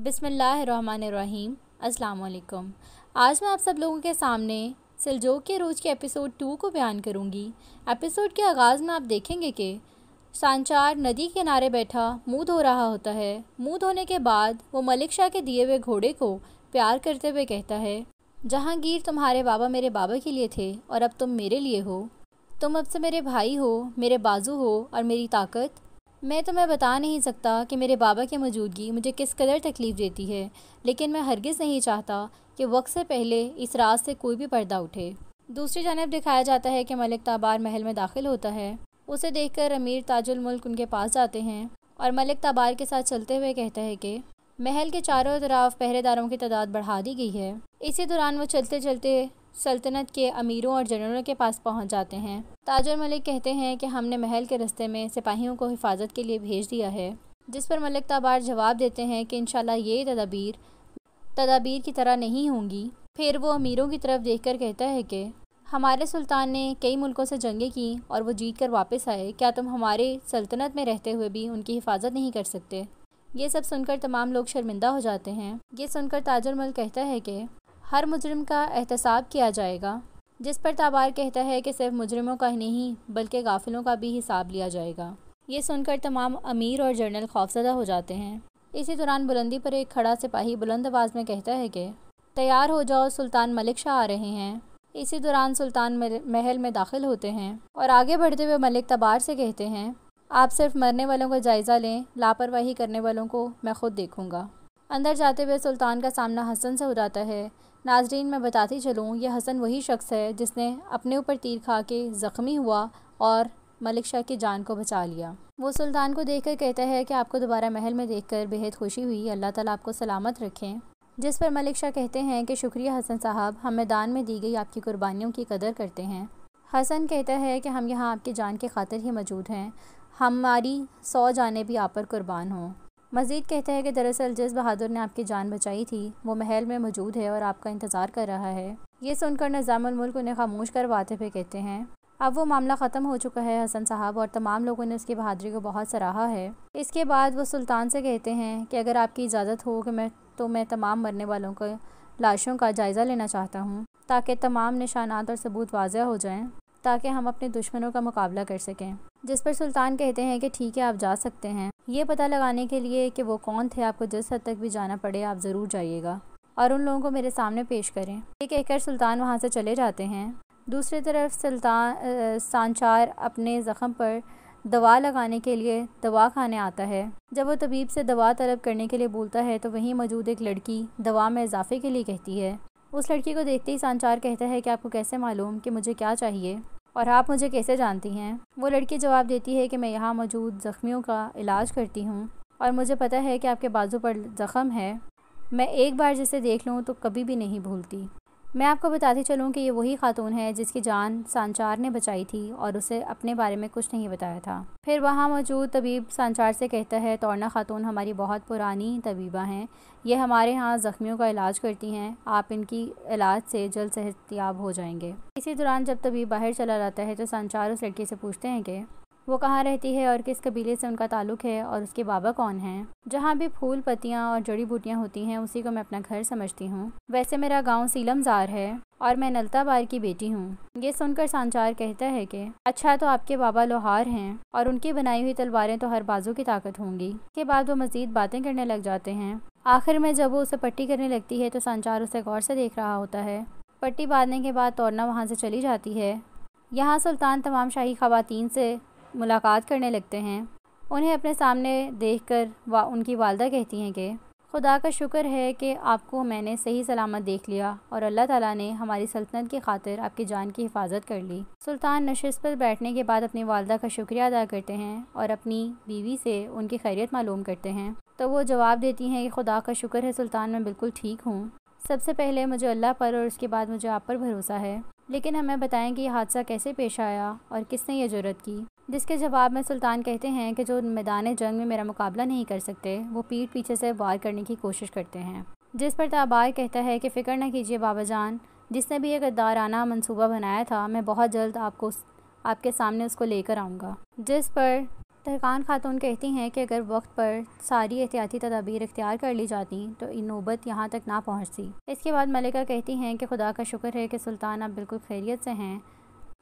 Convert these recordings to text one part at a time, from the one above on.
बिसमीम वालेकुम आज मैं आप सब लोगों के सामने सिलजोग के रोज़ के एपिसोड टू को बयान करूँगी। एपिसोड के आगाज़ में आप देखेंगे कि सांचार नदी किनारे बैठा मुँह धो रहा होता है। मुँह धोने के बाद वो मलिक शाह के दिए हुए घोड़े को प्यार करते हुए कहता है जहांगीर तुम्हारे बाबा मेरे बाबा के लिए थे और अब तुम मेरे लिए हो। तुम अब से मेरे भाई हो, मेरे बाजू हो और मेरी ताकत मैं तुम्हें बता नहीं सकता कि मेरे बाबा की मौजूदगी मुझे किस कदर तकलीफ़ देती है, लेकिन मैं हरगिज़ नहीं चाहता कि वक्त से पहले इस रात से कोई भी पर्दा उठे। दूसरी जानब दिखाया जाता है कि मलिक ताबार महल में दाखिल होता है। उसे देखकर अमीर ताजुल मुल्क उनके पास जाते हैं और मलिक ताबार के साथ चलते हुए कहता है कि महल के चारों तरफ़ पहरेदारों की तादाद बढ़ा दी गई है। इसी दौरान वो चलते चलते सल्तनत के अमीरों और जनरलों के पास पहुँच जाते हैं। ताजर मलिक कहते हैं कि हमने महल के रस्ते में सिपाहियों को हिफाजत के लिए भेज दिया है, जिस पर मलिक ताबार जवाब देते हैं कि इनशाला ये तदाबीर तदाबीर की तरह नहीं होंगी। फिर वो अमीरों की तरफ़ देखकर कहता है कि, हमारे सुल्तान ने कई मुल्कों से जंगें की और वो जीत कर वापस आए। क्या तुम हमारे सल्तनत में रहते हुए भी उनकी हिफाजत नहीं कर सकते? ये सब सुनकर तमाम लोग शर्मिंदा हो जाते हैं। ये सुनकर ताजर मल कहता है कि हर मुजरम का एहतसाब किया जाएगा, जिस पर ताबार कहता है कि सिर्फ़ मुजरमों का ही नहीं, बल्कि गाफिलों का भी हिसाब लिया जाएगा। ये सुनकर तमाम अमीर और जर्नल खौफजदा हो जाते हैं। इसी दौरान बुलंदी पर एक खड़ा सिपाही बुलंद आवाज़ में कहता है कि, तैयार हो जाओ, सुल्तान मलिक शाह आ रहे हैं। इसी दौरान सुल्तान महल में दाखिल होते हैं और आगे बढ़ते हुए मलिक तबार से कहते हैं, आप सिर्फ़ मरने वालों का जायज़ा लें, लापरवाही करने वालों को मैं खुद देखूँगा। अंदर जाते हुए सुल्तान का सामना हसन से हो जाता है। नाजरीन, मैं बताती चलूँ, यह हसन वही शख्स है जिसने अपने ऊपर तीर खा के ज़ख्मी हुआ और मलिक शाह की जान को बचा लिया। वो सुल्तान को देखकर कहता है कि आपको दोबारा महल में देखकर बेहद खुशी हुई। अल्लाह ताला आपको सलामत रखें। जिस पर मलिक शाह कहते हैं कि, शुक्रिया हसन साहब, हम मैदान में दी गई आपकी कुर्बानियों की कदर करते हैं। हसन कहता है कि, हम यहाँ आपकी जान के खातिर ही मौजूद हैं। हमारी सौ जानें भी आप पर कुर्बान हों। मजीद कहते हैं कि दरअसल जिस बहादुर ने आपकी जान बचाई थी, वो महल में मौजूद है और आपका इंतज़ार कर रहा है। ये सुनकर निज़ामुल्क उन्हें खामोश करवाते हुए कहते हैं। अब वो मामला ख़त्म हो चुका है, हसन साहब और तमाम लोगों ने उसकी बहादुरी को बहुत सराहा है। इसके बाद वो सुल्तान से कहते हैं कि अगर आपकी इजाज़त हो कि मैं तो मैं तमाम मरने वालों को, लाशों का जायज़ा लेना चाहता हूँ, ताकि तमाम निशानात और सबूत वाजह हो जाएँ, ताकि हम अपने दुश्मनों का मुकाबला कर सकें। जिस पर सुल्तान कहते हैं कि ठीक है, आप जा सकते हैं। ये पता लगाने के लिए कि वो कौन थे, आपको जिस हद तक भी जाना पड़े, आप ज़रूर जाइएगा। और उन लोगों को मेरे सामने पेश करें। ये कहकर सुल्तान वहाँ से चले जाते हैं। दूसरी तरफ़ सुल्तान सांचार अपने ज़ख़म पर दवा लगाने के लिए दवा खाने आता है। जब वो तबीब से दवा तलब करने के लिए बोलता है तो वहीं मौजूद एक लड़की दवा में इजाफे के लिए कहती है। उस लड़की को देखते ही सांचार कहता है कि आपको कैसे मालूम कि मुझे क्या चाहिए? और आप मुझे कैसे जानती हैं? वो लड़की जवाब देती है कि मैं यहाँ मौजूद ज़ख्मियों का इलाज करती हूँ और मुझे पता है कि आपके बाजू पर ज़ख़म है। मैं एक बार जिसे देख लूँ तो कभी भी नहीं भूलती। मैं आपको बताती चलूँ कि ये वही खातून है जिसकी जान सांचार ने बचाई थी और उसे अपने बारे में कुछ नहीं बताया था। फिर वहाँ मौजूद तबीब सांचार से कहता है, तोड़ना खातून हमारी बहुत पुरानी तबीबा हैं। ये हमारे यहाँ ज़ख्मियों का इलाज करती हैं। आप इनकी इलाज से जल्द सेहतियाब हो जाएँगे। इसी दौरान जब तबीब बाहर चला जाता है तो सांचार उस लड़की से पूछते हैं कि वो कहाँ रहती है और किस कबीले से उनका ताल्लुक़ है और उसके बाबा कौन हैं? जहाँ भी फूल पत्तियाँ और जड़ी बूटियाँ होती हैं, उसी को मैं अपना घर समझती हूँ। वैसे मेरा गाँव सीलमजार है और मैं नलताबार की बेटी हूँ। ये सुनकर सांचार कहता है कि अच्छा तो आपके बाबा लोहार हैं और उनकी बनाई हुई तलवारें तो हर बाजू की ताकत होंगी। के बाद वो मजीद बातें करने लग जाते हैं। आखिर में जब वो उसे पट्टी करने लगती है तो सांचार उसे गौर से देख रहा होता है। पट्टी बांधने के बाद तोड़ना वहाँ से चली जाती है। यहाँ सुल्तान तमाम शाही खातन से मुलाकात करने लगते हैं। उन्हें अपने सामने देखकर वा, उनकी वालदा कहती हैं कि, खुदा का शुक्र है कि आपको मैंने सही सलामत देख लिया और अल्लाह ताला ने हमारी सल्तनत की खातिर आपकी जान की हिफाजत कर ली। सुल्तान नशस्त पर बैठने के बाद अपनी वालदा का शुक्रिया अदा करते हैं और अपनी बीवी से उनकी खैरियत मालूम करते हैं। तो वो जवाब देती हैं कि, खुदा का शुक्र है सुल्तान, मैं बिल्कुल ठीक हूँ। सबसे पहले मुझे अल्लाह पर और उसके बाद मुझे आप पर भरोसा है। लेकिन हमें बताएँ कि यह हादसा कैसे पेश आया और किसने ये ज़रूरत की? जिसके जवाब में सुल्तान कहते हैं कि जो मैदान जंग में मेरा मुकाबला नहीं कर सकते, वो पीठ पीछे से वार करने की कोशिश करते हैं। जिस पर ताबार कहता है कि फ़िक्र न कीजिए बाबा जान, जिसने भी एक गद्दाराना मनसूबा बनाया था, मैं बहुत जल्द आपको आपके सामने उसको लेकर आऊँगा। जिस पर तहकान खातून कहती हैं कि अगर वक्त पर सारी एहतियाती तदाबीर इख्तियार कर ली जाती तो नौबत यहाँ तक ना पहुँचती। इसके बाद मलिका कहती हैं कि खुदा का शुक्र है कि सुल्तान आप बिल्कुल खैरियत से हैं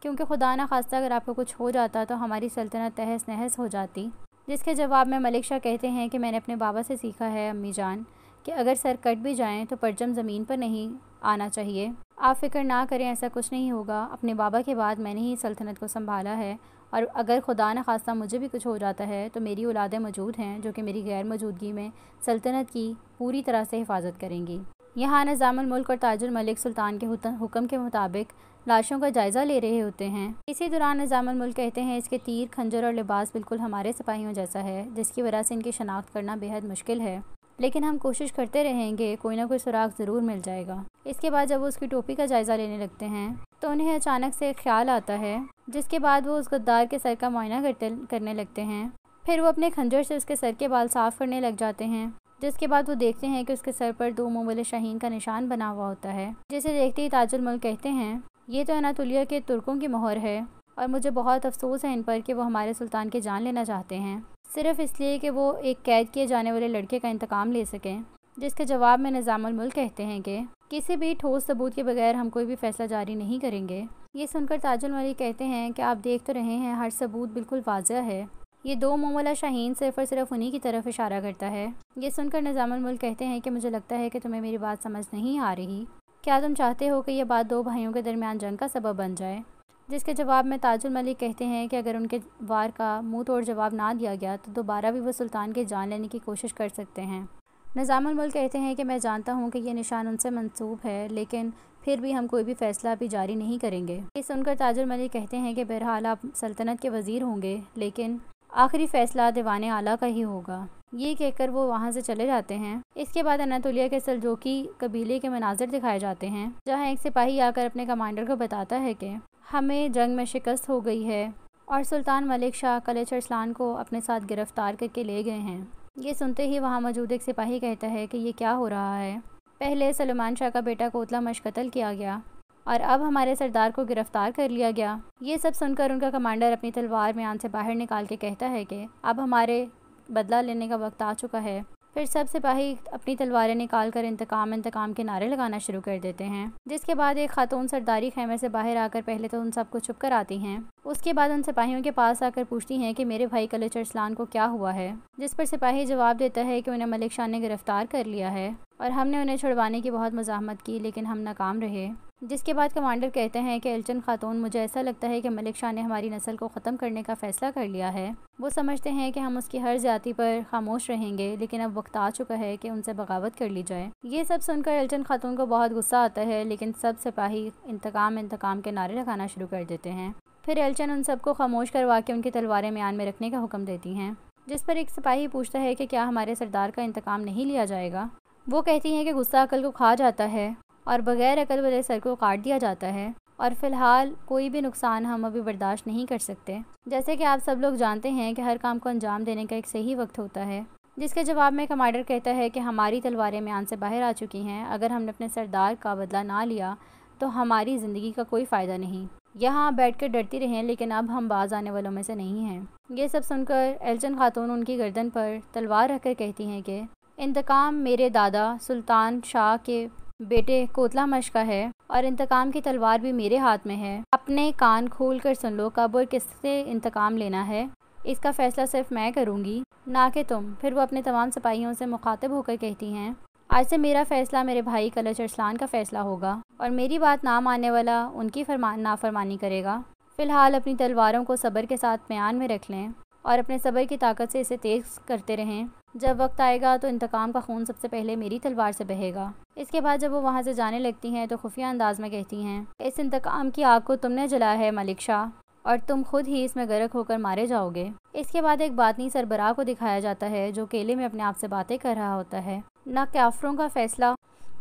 क्योंकि खुदा ना खास्ता अगर आपको कुछ हो जाता तो हमारी सल्तनत तहस नहस हो जाती। जिसके जवाब में मलिक शाह कहते हैं कि मैंने अपने बाबा से सीखा है, अम्मी जान, कि अगर सर कट भी जाएँ तो परचम ज़मीन पर नहीं आना चाहिए। आप फ़िक्र ना करें, ऐसा कुछ नहीं होगा। अपने बाबा के बाद मैंने ही सल्तनत को संभाला है और अगर खुदा न खास्ता मुझे भी कुछ हो जाता है तो मेरी औलादें मौजूद हैं, जो कि मेरी गैर मौजूदगी में सल्तनत की पूरी तरह से हिफाजत करेंगी। यहाँ मुल्क और ताजुल मलिक सुल्तान के हुक्म के मुताबिक लाशों का जायज़ा ले रहे होते हैं। इसी दौरान मुल्क कहते हैं, इसके तीर, खंजर और लिबास बिल्कुल हमारे सिपाहियों जैसा है, जिसकी वजह से इनकी शनाख्त करना बेहद मुश्किल है। लेकिन हम कोशिश करते रहेंगे, कोई ना कोई सुराग ज़रूर मिल जाएगा। इसके बाद जब वो उसकी टोपी का जायज़ा लेने लगते हैं तो उन्हें अचानक से ख्याल आता है, जिसके बाद वो उस गद्दार के सर का मुआयना करने लगते हैं। फिर वो अपने खंजर से उसके सर के बाल साफ़ करने लग जाते हैं, जिसके बाद वो देखते हैं कि उसके सर पर दो मोबल शाहीन का निशान बना हुआ होता है, जिसे देखते ही ताजुल मुल्क कहते हैं ये तो अनातुलिया के तुर्कों की मोहर है और मुझे बहुत अफसोस है इन पर कि वो हमारे सुल्तान की जान लेना चाहते हैं। सिर्फ़ इसलिए कि वो एक कैद किए जाने वाले लड़के का इंतकाम ले सकें, जिसके जवाब में निज़ामुल कहते हैं कि, किसी भी ठोस सबूत के बगैर हम कोई भी फैसला जारी नहीं करेंगे। ये सुनकर ताजुल मलिक कहते हैं कि आप देख तो रहे हैं, हर सबूत बिल्कुल वाजह है। ये दो मोमला शाहीन सिर्फ़ और सिर्फ़ उन्हीं की तरफ़ इशारा करता है। ये सुनकर निज़ामुल कहते हैं कि मुझे लगता है कि तुम्हें मेरी बात समझ नहीं आ रही। क्या तुम चाहते हो कि यह बात दो भाइयों के दरमियान जंग का सबब बन जाए? जिसके जवाब में ताजुल मलिक कहते हैं कि अगर उनके वार का मुँह तोड़ जवाब ना दिया गया तो दोबारा भी वो सुल्तान के जान लेने की कोशिश कर सकते हैं। निज़ामुल कहते हैं कि मैं जानता हूँ कि ये निशान उनसे मंसूब है, लेकिन फिर भी हम कोई भी फ़ैसला अभी जारी नहीं करेंगे। ये सुनकर ताजुल मलिक कहते हैं कि बहरहाल आप सल्तनत के वज़ीर होंगे, लेकिन आखिरी फ़ैसला दीवान आला का ही होगा। ये कहकर वो वहाँ से चले जाते हैं। इसके बाद अनातोलिया के सलजोकी कबीले के मनाजिर दिखाए जाते हैं, जहाँ एक सिपाही आकर अपने कमांडर को बताता है कि, हमें जंग में शिकस्त हो गई है और सुल्तान मलिक शाह कलेच अरसलान को अपने साथ गिरफ़्तार करके ले गए हैं। ये सुनते ही वहाँ मौजूद एक सिपाही कहता है कि ये क्या हो रहा है। पहले सलमान शाह का बेटा कोतला मश कत्ल किया गया और अब हमारे सरदार को गिरफ़्तार कर लिया गया। ये सब सुनकर उनका कमांडर अपनी तलवार में आन से बाहर निकाल के कहता है कि, अब हमारे बदला लेने का वक्त आ चुका है। फिर सब सिपाही अपनी तलवारें निकाल कर इंतकाम इंतकाम के नारे लगाना शुरू कर देते हैं, जिसके बाद एक खातून सरदारी खेमे से बाहर आकर पहले तो उन सबको छुप कर आती हैं। उसके बाद उन सिपाहियों के पास आकर पूछती हैं कि मेरे भाई कलच अरसलान को क्या हुआ है, जिस पर सिपाही जवाब देता है कि उन्हें मलिक शाह ने गिरफ़्तार कर लिया है, और हमने उन्हें छुड़वाने की बहुत मजामत की, लेकिन हम नाकाम रहे। जिसके बाद कमांडर कहते हैं कि एलचन खातून, मुझे ऐसा लगता है कि मलिक शाह ने हमारी नस्ल को ख़त्म करने का फ़ैसला कर लिया है। वो समझते हैं कि हम उसकी हर जाति पर खामोश रहेंगे, लेकिन अब वक्त आ चुका है कि उनसे बगावत कर ली जाए। ये सब सुनकर एलचन खातून को बहुत गुस्सा आता है, लेकिन सब सिपाही इंतकाम इंतकाम के नारे लगाना शुरू कर देते हैं। फिर एलचन उन सबको खामोश करवा के उनकी तलवारें म्यान में रखने का हुक्म देती हैं, जिस पर एक सिपाही पूछता है कि क्या हमारे सरदार का इंतकाम नहीं लिया जाएगा? वो कहती हैं कि गुस्सा अकल को खा जाता है। और बग़ैर अकल वाले सर को काट दिया जाता है। और फ़िलहाल कोई भी नुकसान हम अभी बर्दाश्त नहीं कर सकते। जैसे कि आप सब लोग जानते हैं कि हर काम को अंजाम देने का एक सही वक्त होता है, जिसके जवाब में कमांडर कहता है कि हमारी तलवारें म्यान से बाहर आ चुकी हैं। अगर हमने अपने सरदार का बदला ना लिया तो हमारी ज़िंदगी का कोई फ़ायदा नहीं। यहाँ बैठ कर डरती रहें, लेकिन अब हम बाज आने वालों में से नहीं हैं। ये सब सुनकर एलचन खातून उनकी गर्दन पर तलवार रखकर कहती हैं कि, इंतकाम मेरे दादा सुल्तान शाह के बेटे, कोतला मश का है और इंतकाम की तलवार भी मेरे हाथ में है। अपने कान खोल कर सुन लो, कब और किससे इंतकाम लेना है। इसका फैसला सिर्फ़ मैं करूँगी, ना कि तुम। फिर वो अपने तमाम सिपाहियों से मुखातब होकर कहती हैं, आज से मेरा फ़ैसला मेरे भाई कलच अरसलान का फ़ैसला होगा और मेरी बात ना मानने वाला उनकी फरमान नाफरमानी करेगा। फ़िलहाल अपनी तलवारों को सब्र के साथ म्यान में रख लें और अपने सब्र की ताकत से इसे तेज़ करते रहें। जब वक्त आएगा तो इंतकाम का खून सबसे पहले मेरी तलवार से बहेगा। इसके बाद जब वो वहाँ से जाने लगती हैं तो खुफिया अंदाज में कहती हैं, इस इंतकाम की आग को तुमने जलाया है, मलिक शाह, और तुम खुद ही इसमें गर्क होकर मारे जाओगे इसके बाद एक बातनी सरबराह को दिखाया जाता है, जो केले में अपने आप से बातें कर रहा होता है। न काफरों का फैसला,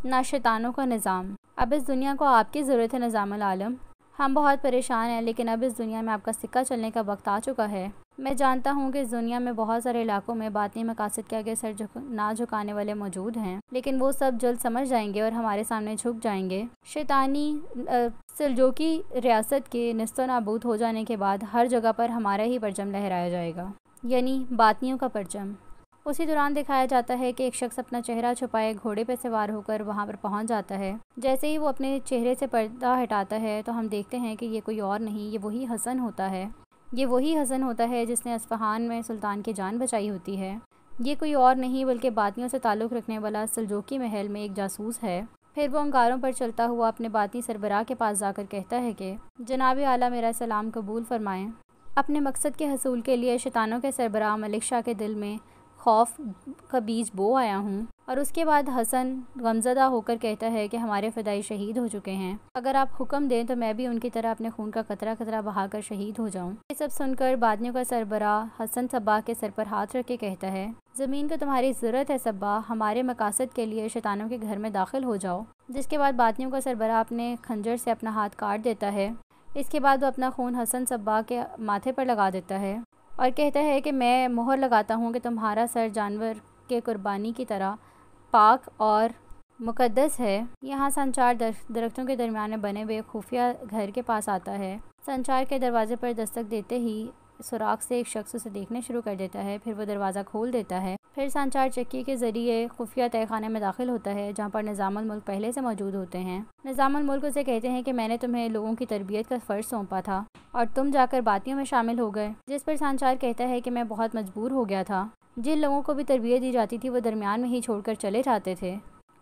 न शैतानों का निज़ाम। अब इस दुनिया को आपकी ज़रूरत है निज़ाम आलम हम बहुत परेशान हैं, लेकिन अब इस दुनिया में आपका सिक्का चलने का वक्त आ चुका है। मैं जानता हूँ कि इस दुनिया में बहुत सारे इलाकों में बातनी मकासद के आगे सर झुक, ना झुकाने वाले मौजूद हैं। लेकिन वो सब जल्द समझ जाएँगे और हमारे सामने झुक जाएँगे। शैतानी सिलजोकी रियासत के नस्त नाबूद हो जाने के बाद हर जगह पर हमारा ही परचम लहराया जाएगा। यानी बातनियों का परचम। उसी दौरान दिखाया जाता है कि एक शख्स अपना चेहरा छुपाए, घोड़े पर सवार होकर वहाँ पर पहुँच जाता है। जैसे ही वो अपने चेहरे से पर्दा हटाता है तो हम देखते हैं कि ये कोई और नहीं, ये वही हसन होता है। ये वही हसन होता है जिसने असफ़हान में सुल्तान की जान बचाई होती है। ये कोई और नहीं, बल्कि बातियों से ताल्लुक़ रखने वाला सलजोकी महल में एक जासूस है। फिर वो अंगारों पर चलता हुआ अपने बाती सरबराह के पास जाकर कहता है कि, जनाब आला, मेरा सलाम कबूल फरमाएँ। अपने मकसद के हसूल के लिए शैतानों के सरबराह मलिक शाह के दिल में खौफ का बीज बो आया हूँ। और उसके बाद हसन गमजदा होकर कहता है कि हमारे फदाई शहीद हो चुके हैं। अगर आप हुक्म दें तो मैं भी उनकी तरह अपने खून का कतरा कतरा बहाकर शहीद हो जाऊँ। ये सब सुनकर बादनियों का सरबरा हसन सब्बा के सर पर हाथ रख के कहता है, ज़मीन को तुम्हारी ज़रूरत है सब्बा, हमारे मकासद के लिए शैतानों के घर में दाखिल हो जाओ। जिसके बाद बादनियों का सरबरा अपने खंजर से अपना हाथ काट देता है। इसके बाद वो अपना खून हसन सब्बा के माथे पर लगा देता है। और कहता है कि मैं मोहर लगाता हूँ कि तुम्हारा सर जानवर के कुर्बानी की तरह पाक और मुकद्दस है। यहाँ संचार दरख्तों के दरमियान बने हुए खुफिया घर के पास आता है। संचार के दरवाजे पर दस्तक देते ही सुराख से एक शख्स उसे देखने शुरू कर देता है, फिर वो दरवाज़ा खोल देता है। फिर संचार चक्की के ज़रिए खुफिया तहखाने में दाखिल होता है, जहाँ पर निज़ामुल मुल्क पहले से मौजूद होते हैं। निज़ामुल मुल्क उसे कहते हैं कि मैंने तुम्हें लोगों की तरबियत का फ़र्ज़ सौंपा था और तुम जाकर बातियों में शामिल हो गए, जिस पर संचार कहता है कि मैं बहुत मजबूर हो गया था। जिन लोगों को भी तरबियत दी जाती थी, वो दरमियान में ही छोड़कर चले जाते थे।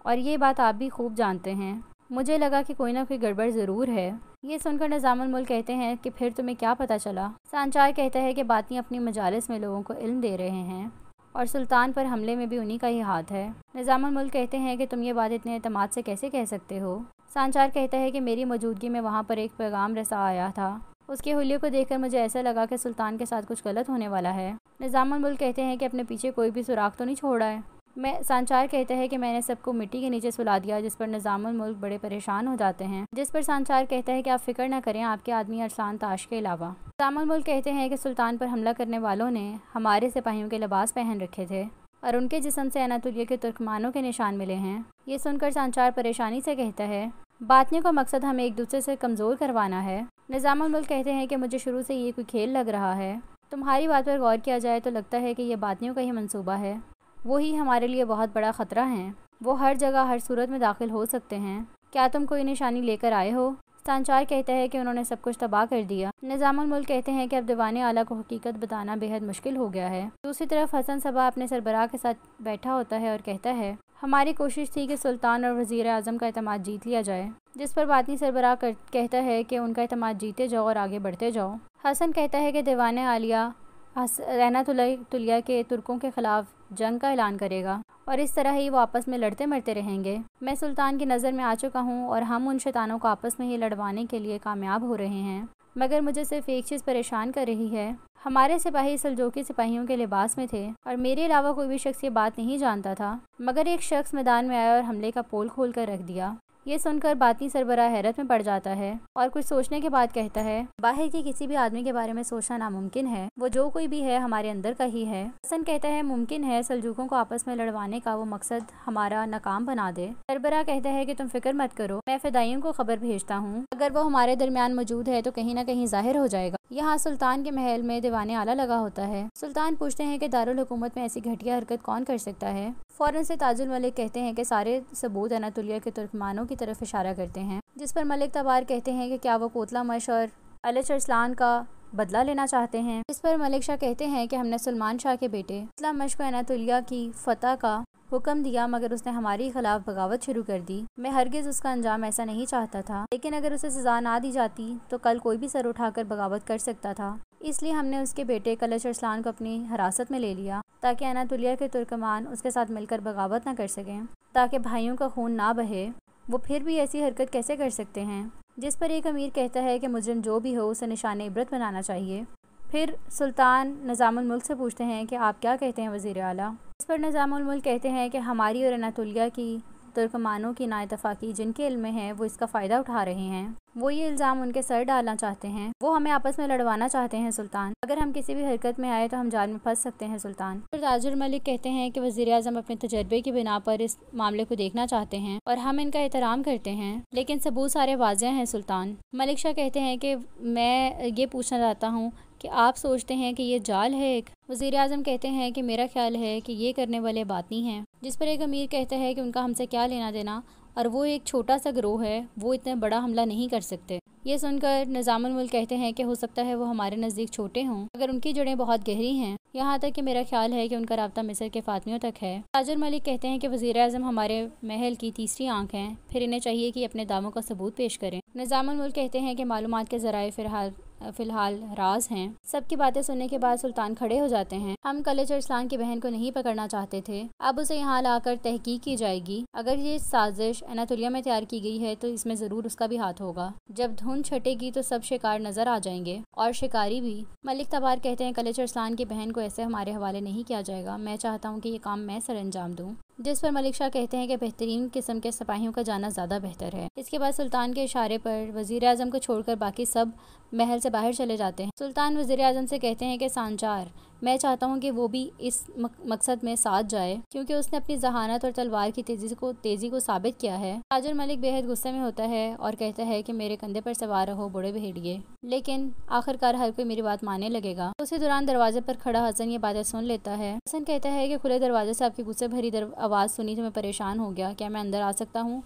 और ये बात आप भी खूब जानते हैं। मुझे लगा कि कोई ना कोई गड़बड़ ज़रूर है। ये सुनकर निज़ामुल कहते हैं कि फिर तुम्हें क्या पता चला? सांचार कहता है कि बातें अपनी मजालस में लोगों को इल्म दे रहे हैं और सुल्तान पर हमले में भी उन्हीं का ही हाथ है। निज़ामुल कहते हैं कि तुम ये बात इतने अतमाद से कैसे कह सकते हो? सांचार कहता है कि मेरी मौजूदगी में वहाँ पर एक पैगाम रसा आया था। उसके हुलियों को देखकर मुझे ऐसा लगा कि सुल्तान के साथ कुछ गलत होने वाला है। निज़ामुल कहते हैं कि अपने पीछे कोई भी सुराख तो नहीं छोड़ा है। मैं, सांचार कहते हैं कि मैंने सबको मिट्टी के नीचे सुला दिया, जिस पर मुल्क बड़े परेशान हो जाते हैं। जिस पर सांचार कहता है कि आप फ़िक्र ना करें, आपके आदमी अरसान ताश के अलावा। निज़ामुल मुल्क कहते हैं कि सुल्तान पर हमला करने वालों ने हमारे सिपाहियों के लिबास पहन रखे थे और उनके जिसम से अनातुलिया के तुर्कमानों के निशान मिले हैं। ये सुनकर सांचार परेशानी से कहता है, बातने का मकसद हमें एक दूसरे से कमज़ोर करवाना है। निज़ामुल मुल्क कहते हैं कि मुझे शुरू से ये कोई खेल लग रहा है। तुम्हारी बात पर गौर किया जाए तो लगता है कि यह बातियों का ही मंसूबा है। वो ही हमारे लिए बहुत बड़ा ख़तरा हैं। वो हर जगह, हर सूरत में दाखिल हो सकते हैं। क्या तुम कोई निशानी लेकर आए हो? संचार कहता है कि उन्होंने सब कुछ तबाह कर दिया। निज़ामुल मुल्क कहते हैं कि अब दीवान आला को हकीकत बताना बेहद मुश्किल हो गया है। दूसरी तरफ़ हसन सबा अपने सरबराह के साथ बैठा होता है और कहता है, हमारी कोशिश थी कि सुल्तान और वज़ीर अजम का अतमाद जीत लिया जाए, जिस पर बातनी सरबराह कहता है कि उनका अतमाद जीते जाओ और आगे बढ़ते जाओ। हसन कहता है कि दीवान आलिया रहना तुलिया के तुर्कों के ख़िलाफ़ जंग का ऐलान करेगा और इस तरह ही वो आपस में लड़ते मरते रहेंगे। मैं सुल्तान की नज़र में आ चुका हूँ और हम उन शैतानों को आपस में ही लड़वाने के लिए कामयाब हो रहे हैं। मगर मुझे सिर्फ़ एक चीज़ परेशान कर रही है। हमारे सिपाही सलजोकी सिपाहियों के लिबास में थे और मेरे अलावा कोई भी शख्स ये बात नहीं जानता था। मगर एक शख्स मैदान में आया और हमले का पोल खोल कर रख दिया। ये सुनकर बाती सरबरा हैरत में पड़ जाता है और कुछ सोचने के बाद कहता है, बाहर के किसी भी आदमी के बारे में सोचना नामुमकिन है। वो जो कोई भी है हमारे अंदर का ही है। हसन कहता है, मुमकिन है सलजूकों को आपस में लड़वाने का वो मकसद हमारा नाकाम बना दे। सरबरा कहता है की, तुम फ़िक्र मत करो, मैं फिदाइयों को खबर भेजता हूँ। अगर वो हमारे दरमियान मौजूद है तो कहीं ना कहीं ज़ाहिर हो जाएगा। यहाँ सुल्तान के महल में दीवाने आला लगा होता है। सुल्तान पूछते हैं कि दारुल हुकूमत में ऐसी घटिया हरकत कौन कर सकता है? फ़ौरन से ताजुल मलिक कहते हैं कि सारे सबूत अनातुलिया के तुर्कमानों की तरफ़ इशारा करते हैं, जिस पर मलिक तबार कहते हैं कि क्या वो कोतला मश और अलच अरसलान का बदला लेना चाहते हैं। इस पर मलिक शाह कहते हैं कि हमने सलमान शाह के बेटे कोतला मश को अनातुलिया की फतह का हुक्म दिया, मगर उसने हमारी खिलाफ बगावत शुरू कर दी। मैं हरगिज़ उसका अंजाम ऐसा नहीं चाहता था, लेकिन अगर उसे सजा ना दी जाती तो कल कोई भी सर उठाकर बगावत कर सकता था। इसलिए हमने उसके बेटे कलश अरसलान को अपनी हिरासत में ले लिया, ताकि अनातुलिया के तुर्कमान उसके साथ मिलकर बगावत ना कर सकें, ताकि भाइयों का खून ना बहे। वो फिर भी ऐसी हरकत कैसे कर सकते हैं? जिस पर एक अमीर कहता है कि मुजरम जो भी हो, उसे निशान इबरत बनाना चाहिए। फिर सुल्तान निज़ाम से पूछते हैं कि आप क्या कहते हैं वज़ी अली इस पर निज़ाम कहते हैं कि हमारी और अनातुलिया की तुर्कमानों की नातफ़ाक़ी जिनके इल्म है, वो इसका फ़ायदा उठा रहे हैं। वो ये इल्ज़ाम उनके सर डालना चाहते हैं। वो हमें आपस में लड़वाना चाहते हैं, सुल्तान। अगर हम किसी भी हरकत में आए तो हम जाल में फंस सकते हैं, सुल्तान। फिर ताजुर मलिक कहते हैं कि वज़ी अजम अपने तजर्बे की बिना पर इस मामले को देखना चाहते हैं और हम इनका एहतराम करते हैं। लेकिन सबूत सारे वाजह हैं, सुल्तान। मलिक शाह कहते हैं कि मैं ये पूछना चाहता हूँ कि आप सोचते हैं कि ये जाल है एक। वज़ीर अजम कहते हैं कि मेरा ख्याल है कि ये करने वाले बाती हैं। जिस पर एक अमीर कहता है कि उनका हमसे क्या लेना देना, और वो एक छोटा सा ग्रोह है, वो इतना बड़ा हमला नहीं कर सकते। ये सुनकर निज़ामुल कहते हैं कि हो सकता है वो हमारे नज़दीक छोटे हों, अगर उनकी जड़ें बहुत गहरी हैं। यहाँ तक कि मेरा ख्याल है कि उनका रबता मिस्र के फातमियों तक है। ताजर मलिक कहते हैं कि वज़ीर अजम हमारे महल की तीसरी आँख हैं, फिर इन्हें चाहिए कि अपने दामों का सबूत पेश करें। निज़ामुल कहते हैं कि मालूम के ज़राए फ़िलहाल फ़िलहाल राज हैं। सबकी बातें सुनने के बाद सुल्तान खड़े हो जाते हैं। हम कलेज इस्लाम की बहन को नहीं पकड़ना चाहते थे। अब उसे यहाँ लाकर तहकीक की जाएगी। अगर ये साजिश अनातुलिया में तैयार की गई है तो इसमें ज़रूर उसका भी हाथ होगा। जब धुंध छटेगी तो सब शिकार नज़र आ जाएँगे। और शिकारी भी। मलिक तबार कहते हैं, कलेज इस्लाम की बहन को ऐसे हमारे हवाले नहीं किया जाएगा। मैं चाहता हूँ कि ये काम मैं सर अंजाम दूँ। जिस पर मलिक शाह कहते हैं कि बेहतरीन किस्म के सिपाहियों का जाना ज़्यादा बेहतर है। इसके बाद सुल्तान के इशारे पर वज़ीर अजम को छोड़कर बाकी सब महल से बाहर चले जाते हैं। सुल्तान वज़ीर अजम से कहते हैं कि सांचार मैं चाहता हूँ कि वो भी इस मकसद में साथ जाए, क्योंकि उसने अपनी जहानत और तलवार की तेज़ी को तेज़ी को साबित किया है। ताजुर मलिक बेहद गुस्से में होता है और कहता है कि मेरे कंधे पर सवार रहो बड़े भेड़िए लेकिन आखिरकार हर कोई मेरी बात मानने लगेगा। उसी दौरान दरवाजे पर खड़ा हसन ये बातें सुन लेता है। हसन कहता है कि खुले दरवाजे से आपकी गुस्से भरी आवाज़ सुनी तो मैं परेशान हो गया। क्या मैं अंदर आ सकता हूँ?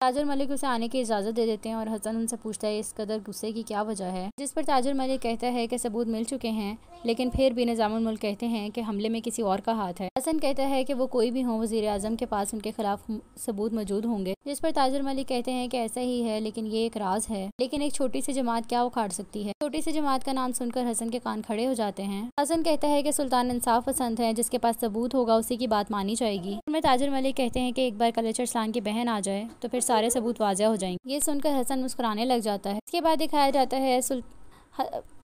ताजर मलिक उसे आने की इजाज़त दे देते हैं और हसन उनसे पूछता है इस कदर गुस्से की क्या वजह है? जिस पर ताजर मलिक कहता है कि सबूत मिल चुके हैं, लेकिन फिर भी मुल्क कहते हैं कि हमले में किसी और का हाथ है। हसन कहता है कि वो कोई भी हो, वज़ीर अजम के पास उनके खिलाफ सबूत मौजूद होंगे। जिस पर ताजर मलिक कहते हैं कि ऐसा ही है, लेकिन ये एक राज है। लेकिन एक छोटी सी जमात क्या उखाड़ सकती है? छोटी सी जमात का नाम सुनकर हसन के कान खड़े हो जाते हैं। हसन कहता है कि सुल्तान इंसाफ पसंद है, जिसके पास सबूत होगा, उसी की बात मानी जाएगी। ताजर मलिक कहते हैं कि एक बार कलेचर इस्लाम की बहन आ जाए तो फिर सारे सबूत वाजह हो जाएँगे। ये सुनकर हसन मुस्कुराने लग जाता है। इसके बाद दिखाया जाता है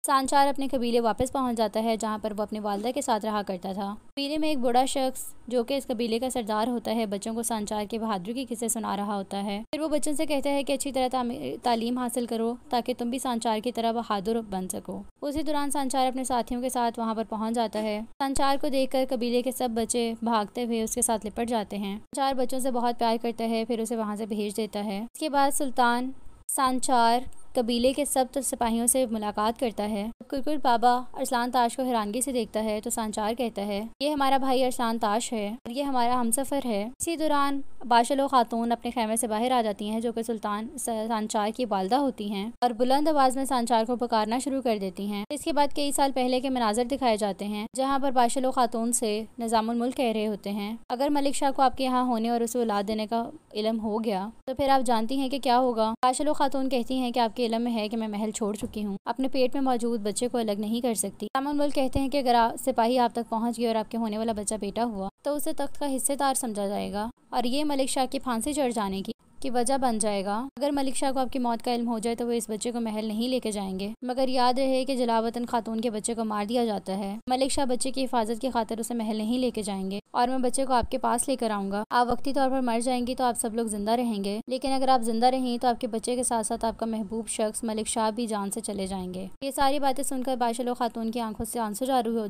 सांचार अपने कबीले वापस पहुँच जाता है, जहाँ पर वो अपनी वालदा के साथ रहा करता था। कबीले में एक बड़ा शख्स, जो कि इस कबीले का सरदार होता है, बच्चों को सांचार के बहादुरी के किस्से सुना रहा होता है। फिर वो बच्चों से कहता है कि अच्छी तरह तालीम हासिल करो, ताकि तुम भी सांचार की तरह बहादुर बन सको। उसी दौरान सांचार अपने साथियों के साथ वहाँ पर पहुँच जाता है। सांचार को देखकर कबीले के सब बच्चे भागते हुए उसके साथ लिपट जाते हैं। सांचार बच्चों से बहुत प्यार करता है, फिर उसे वहाँ से भेज देता है। इसके बाद सुल्तान सांचार कबीले के सब सिपाहियों से मुलाकात करता है। कुरकुर बाबा अरसलान ताश को हैरानगी से देखता है तो सांचार कहता है, ये हमारा भाई अरसलान ताश है और ये हमारा हमसफ़र है। इसी दौरान बाशलो खातून अपने खेमे से बाहर आ जाती हैं, जो कि सुल्तान सांचार की वालदा होती हैं और बुलंद आवाज़ में सांचार को पुकारना शुरू कर देती हैं। इसके बाद कई साल पहले के मनाजर दिखाए जाते हैं, जहाँ पर बाशलो खातून से निज़ामुल कह रहे होते हैं, अगर मलिक शाह को आपके यहाँ होने और उसे औलाद देने का इलम हो गया तो फिर आप जानती हैं कि क्या होगा? बाशलो खातून कहती हैं कि आपके इलम में है कि मैं महल छोड़ चुकी हूँ। अपने पेट में मौजूद बच्चे को अलग नहीं कर सकती। मुल्क कहते हैं कि अगर सिपाही आप तक पहुँच गए और आपके होने वाला बच्चा बेटा हुआ तो उसे तख्त का हिस्सेदार समझा जाएगा। और ये मलिक शाह की फांसी चढ़ जाने की। की वजह बन जाएगा। अगर मलिक शाह को आपकी मौत का इल्म हो जाए तो वो इस बच्चे को महल नहीं लेके जाएँगे। मगर याद रहे कि जलावतन खातून के बच्चे को मार दिया जाता है। मलिक शाह बच्चे की हिफाजत की खातर उसे महल नहीं लेके जाएँगे और मैं बच्चे को आपके पास लेकर आऊँगा। आप वक्ती तौर पर मर जाएँगी तो आप सब लोग ज़िंदा रहेंगे। लेकिन अगर आप ज़िंदा रहें तो आपके बच्चे के साथ साथ आपका महबूब शख्स मलिक शाह भी जान से चले जाएँगे। ये सारी बातें सुनकर बाशलो खातून की आँखों से आँसू जारू हो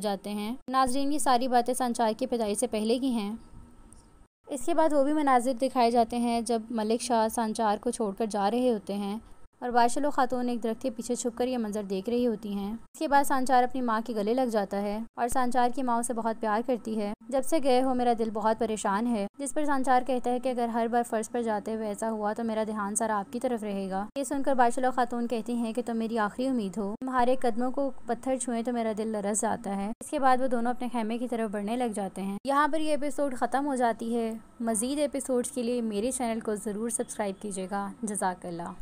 जाते, हैं नाजरीन, ये सारी बातें संचार की पैदाई से पहले की हैं। इसके बाद वो भी मनाजिर दिखाए जाते हैं जब मलिक शाह सानचार को छोड़कर जा रहे होते हैं। और बाशलो खातून एक दरख्त के पीछे छुप कर यह मंजर देख रही होती हैं। इसके बाद सांचार अपनी माँ के गले लग जाता है और सांचार की माँ उसे बहुत प्यार करती है। जब से गए हो, मेरा दिल बहुत परेशान है। जिस पर सांचार कहता है कि अगर हर बार फर्श पर जाते हुए ऐसा हुआ तो मेरा ध्यान सारा आपकी तरफ़ रहेगा। ये सुनकर बाशलो खातून कहती हैं कि तुम मेरी आखिरी उम्मीद हो। तुम्हारे कदमों को पत्थर छुए तो मेरा दिल लरस जाता है। इसके बाद वो दोनों अपने खेमे की तरफ़ बढ़ने लग जाते हैं। यहाँ पर ये एपिसोड ख़त्म हो जाती है। मजीद एपिसोड्स के लिए मेरे चैनल को ज़रूर सब्सक्राइब कीजिएगा। जजाकल्ला